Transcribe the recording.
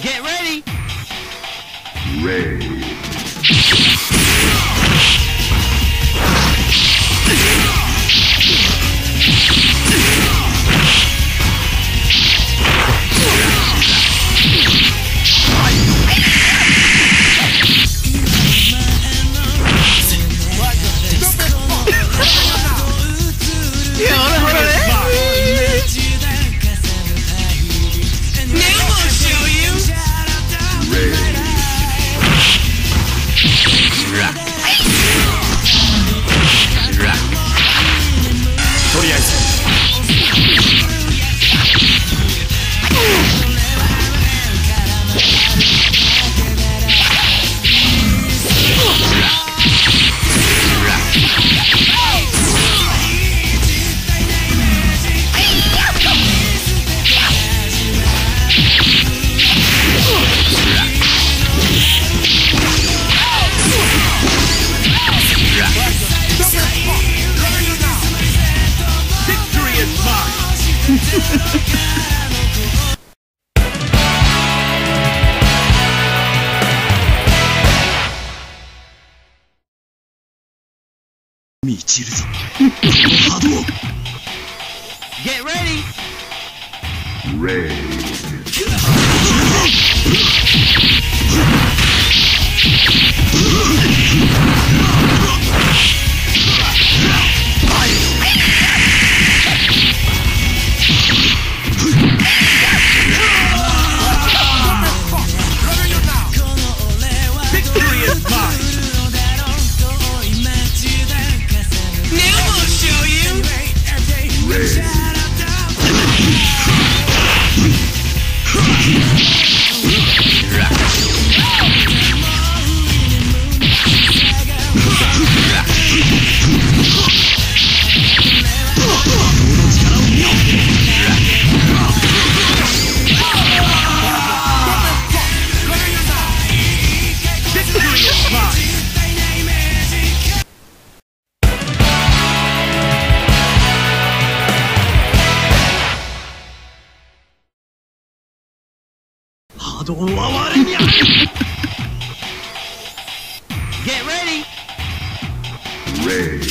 Get ready. Rage. стоять! 満ちるぞ波動 Get ready. Rage. Get ready. Rage.